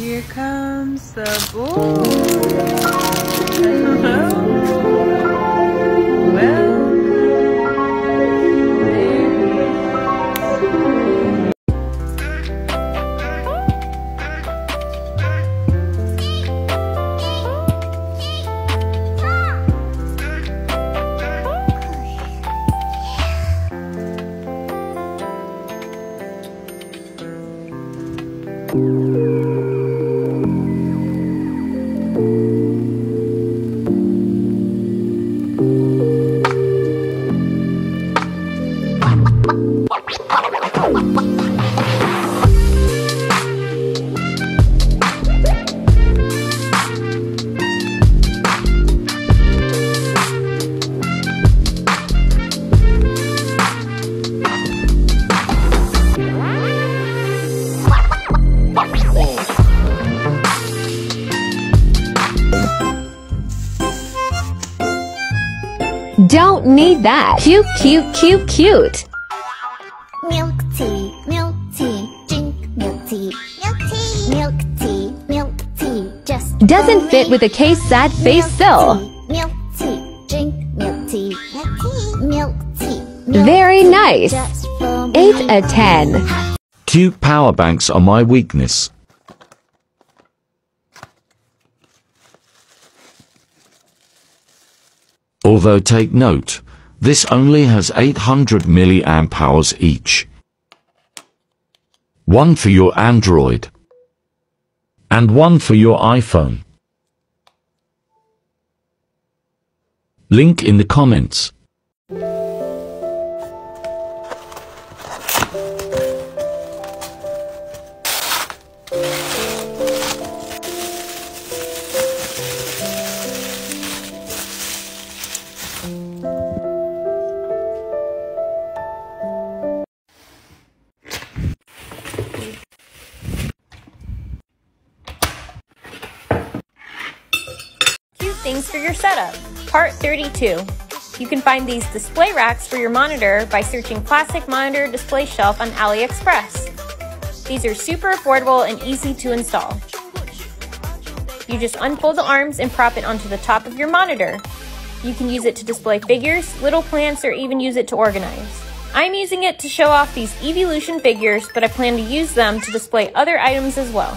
Here comes the boy. Need that. Cute, cute, cute, cute. Milk tea, milk tea, drink milk tea. Milk tea, milk tea, milk tea. Just Doesn't fit with a case sad face Milk still. Milk tea, drink milk tea. Milk tea, milk tea. Very nice. Just for me. 8 a 10. Cute power banks are my weakness. Although take note, this only has 800 milliamp hours each. One for your Android. And one for your iPhone. Link in the comments. For your setup. Part 32. You can find these display racks for your monitor by searching Classic monitor display shelf on AliExpress. These are super affordable and easy to install. You just unfold the arms and prop it onto the top of your monitor. You can use it to display figures, little plants, or even use it to organize. I'm using it to show off these Evolution figures, but I plan to use them to display other items as well.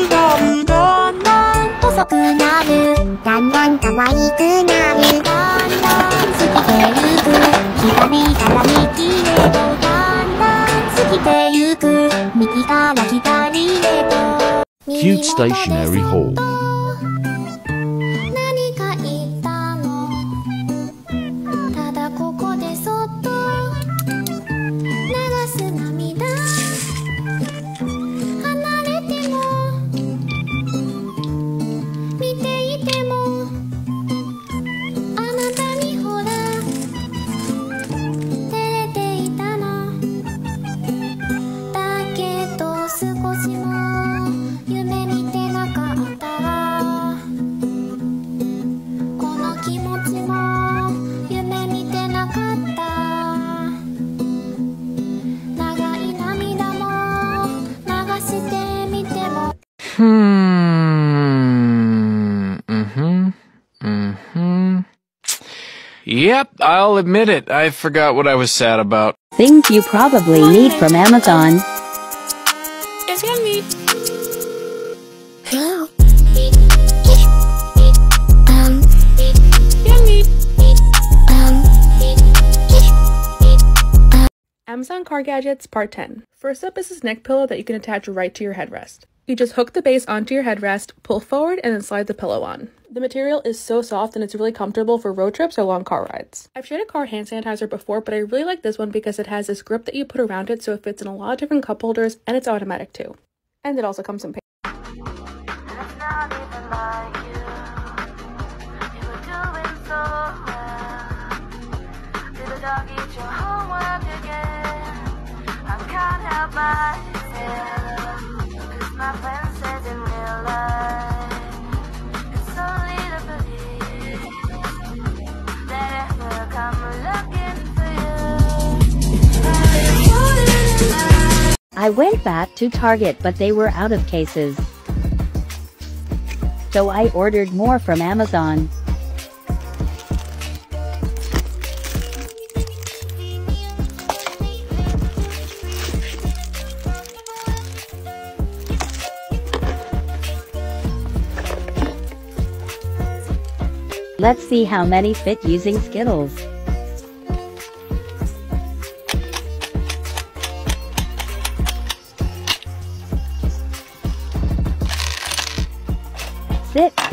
細くなるだんだん可愛くなるだんだん過ぎてゆくひらめいたら右へとだんだん過ぎてゆく右から左へと Cute stationary hall. Yep, I'll admit it. I forgot what I was sad about. Things you probably need from Amazon. It's yummy. Hello. Um, Amazon Car Gadgets Part 10. First up is this neck pillow that you can attach right to your headrest. You just hook the base onto your headrest, pull forward, and then slide the pillow on. The material is so soft and it's really comfortable for road trips or long car rides. I've shared a car hand sanitizer before, but I really like this one because it has this grip that you put around it so it fits in a lot of different cup holders and it's automatic too. And it also comes in paper. My friend says in real I went back to Target but they were out of cases. So I ordered more from Amazon. Let's see how many fit using Skittles. Sit.